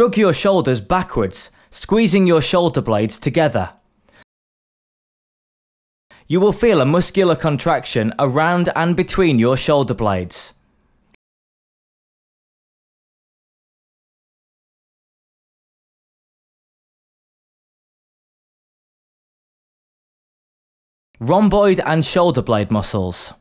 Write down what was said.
Shrug your shoulders backwards, squeezing your shoulder blades together. You will feel a muscular contraction around and between your shoulder blades. Rhomboid and shoulder blade muscles.